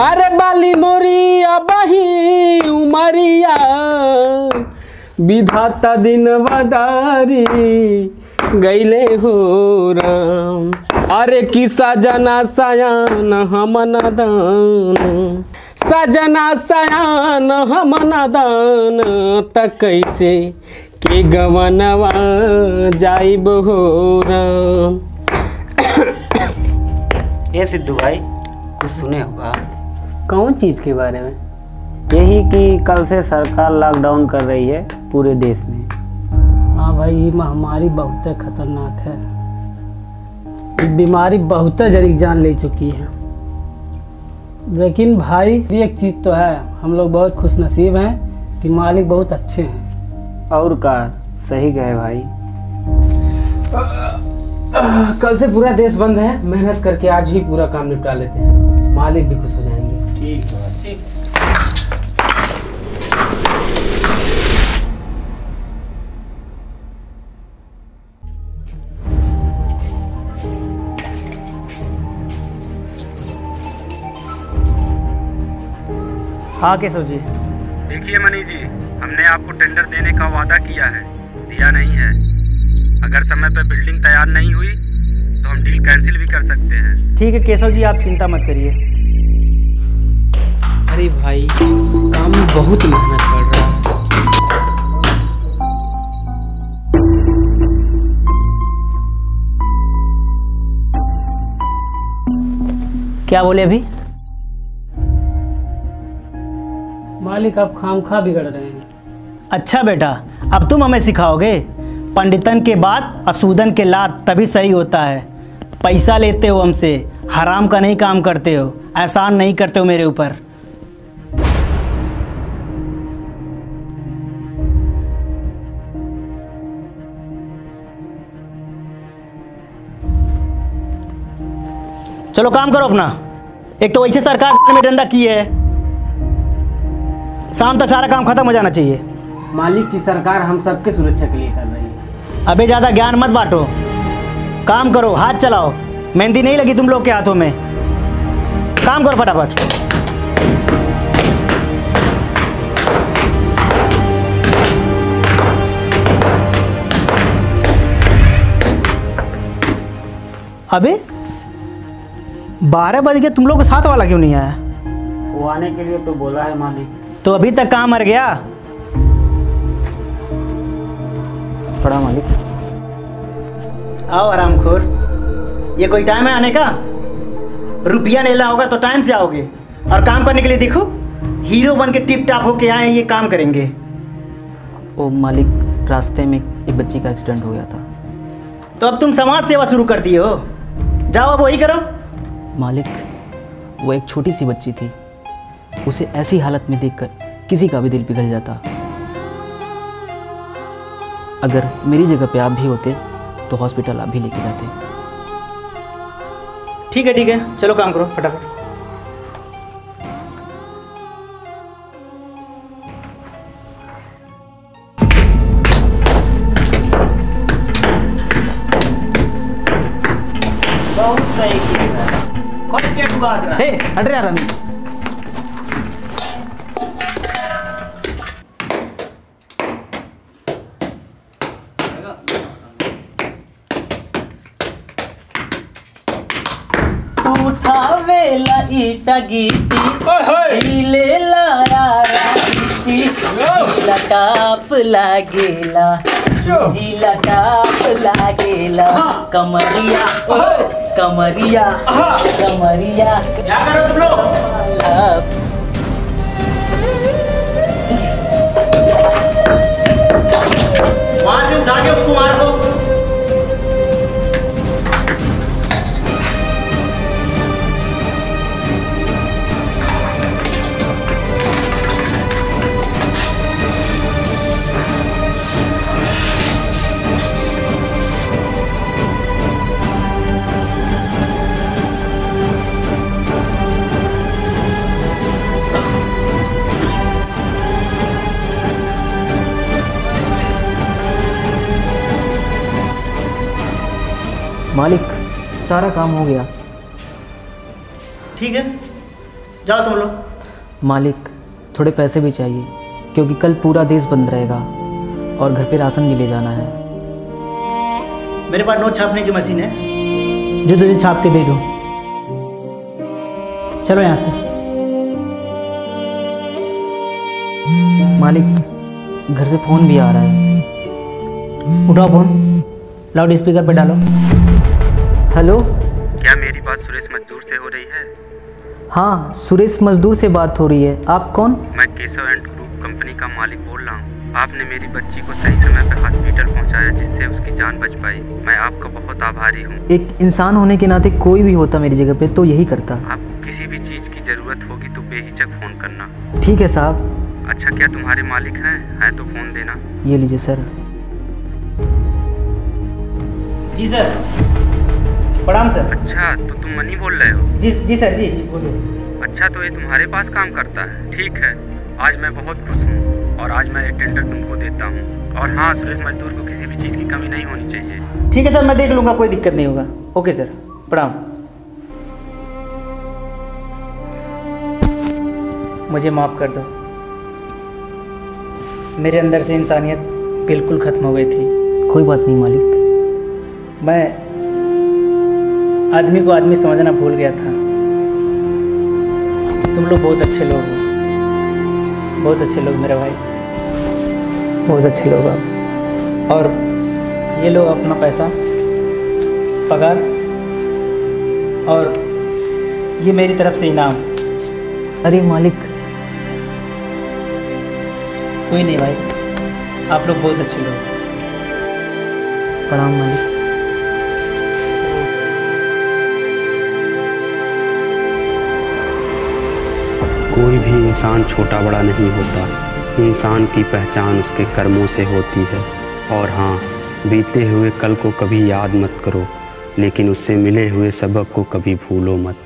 अरे बाली मोरिया, बही उमरिया। विधाता दिन बदारी गैले हो राम। अरे की सजना सयान, हम नदान सजना सयान, हम नदान त कैसे के गवनवा जाइब हो राम। ये सिद्धू भाई, कुछ सुने होगा? कौन चीज़ के बारे में? यही कि कल से सरकार लॉकडाउन कर रही है पूरे देश में। हाँ भाई ये महामारी बहुत खतरनाक है। बीमारी बहुत जरी जान ले चुकी है। लेकिन भाई एक चीज़ तो है हम लोग बहुत खुश नसीब हैं कि मालिक बहुत अच्छे हैं। और का सही कहे भाई। आ, आ, कल से पूरा देश बंद है मेहनत करके आज ही पूरा काम निपटा लेते हैं। मालिक भी खुश हो जाएँगे। ठीक है ठीक। हाँ केशव जी। देखिए मनी जी हमने आपको टेंडर देने का वादा किया है दिया नहीं है। अगर समय पर बिल्डिंग तैयार नहीं हुई तो हम डील कैंसिल भी कर सकते हैं। ठीक है केशव जी आप चिंता मत करिए। अरे भाई काम में बहुत मेहनत कर रहा है। क्या बोले अभी? मालिक आप खाम खा बिगड़ रहे हैं। अच्छा बेटा अब तुम हमें सिखाओगे। पंडितन के बाद असूदन के लात तभी सही होता है। पैसा लेते हो हमसे हराम का नहीं काम करते हो एहसान नहीं करते हो मेरे ऊपर। चलो काम करो अपना। एक तो वैसे सरकार में डंडा की है। शाम तक सारा काम खत्म हो जाना चाहिए। मालिक की सरकार हम सबके सुरक्षा के लिए कर रही है। अबे ज़्यादा ज्ञान मत बांटो। काम करो हाथ चलाओ। मेहंदी नहीं लगी तुम लोग के हाथों में। काम करो फटाफट। अबे बारह बज गए तुम लोग का साथ वाला क्यों नहीं आया? वो आने के लिए तो बोला है मालिक। तो अभी तक कहाँ मर गया? पड़ा मालिक। आओ आराम खोर ये कोई टाइम है आने का? रुपया लेना होगा तो टाइम से आओगे। और काम करने के लिए देखो हीरो बन के टिप टाप होके आए ये काम करेंगे। ओ मालिक रास्ते में एक बच्ची का एक्सीडेंट हो गया था। तो अब तुम समाज सेवा शुरू कर दिए हो। जाओ अब वही करो। मालिक, वो एक छोटी सी बच्ची थी। उसे ऐसी हालत में देखकर किसी का भी दिल पिघल जाता। अगर मेरी जगह पे आप भी होते तो हॉस्पिटल आप भी लेके जाते। ठीक है ठीक है। चलो काम करो, फटाफट। कौन टेटू का आदरा हट रे आरामी उठावेला ईटा गीती हिलेला रारा गीती जिला लागेला। जिला टाप लागेला। कमरिया कमरिया कमरिया। क्या करो तुम लोग? वहाँ से कुमार के मालिक सारा काम हो गया। ठीक है जाओ तुम लोग। मालिक थोड़े पैसे भी चाहिए क्योंकि कल पूरा देश बंद रहेगा और घर पे राशन भी ले जाना है। मेरे पास नोट छापने की मशीन है। जो तुझे छाप के दे दो। चलो यहाँ से। मालिक घर से फ़ोन भी आ रहा है। उठाओ फ़ोन लाउड स्पीकर पे डालो। हेलो? क्या मेरी बात सुरेश मजदूर से हो रही है? हाँ सुरेश मजदूर से बात हो रही है। आप कौन? मैं केशव एंड ग्रुप कंपनी का मालिक बोल रहा हूँ। आपने मेरी बच्ची को सही समय पर हॉस्पिटल पहुँचाया जिससे उसकी जान बच पाई। मैं आपका बहुत आभारी हूँ। एक इंसान होने के नाते कोई भी होता मेरी जगह पे तो यही करता। आपको किसी भी चीज़ की ज़रूरत होगी तो बेहिचक फ़ोन करना। ठीक है साहब। अच्छा क्या तुम्हारे मालिक हैं? हैं तो फ़ोन देना। ये लीजिए सर। जी सर प्रणाम सर। अच्छा तो तुम मनी बोल रहे हो? जी जी सर जी जी बोलिए। अच्छा तो ये तुम्हारे पास काम करता है। ठीक है आज मैं बहुत खुश हूँ और आज मैं ये टेंडर तुमको देता हूँ। और हाँ सुरेश मजदूर को किसी भी चीज़ की कमी नहीं होनी चाहिए। ठीक है सर मैं देख लूँगा कोई दिक्कत नहीं होगा। ओके सर प्रणाम। मुझे माफ़ कर दो। मेरे अंदर से इंसानियत बिल्कुल ख़त्म हो गई थी। कोई बात नहीं मालिक। मैं आदमी को आदमी समझना भूल गया था। तुम लोग बहुत अच्छे लोग हो। बहुत अच्छे लोग मेरे भाई। बहुत अच्छे लोग आप। और ये लो अपना पैसा पगार और ये मेरी तरफ़ से इनाम। अरे मालिक। कोई नहीं भाई आप लोग बहुत अच्छे लोग। प्रणाम मालिक। कोई भी इंसान छोटा बड़ा नहीं होता। इंसान की पहचान उसके कर्मों से होती है। और हाँ बीते हुए कल को कभी याद मत करो, लेकिन उससे मिले हुए सबक को कभी भूलो मत।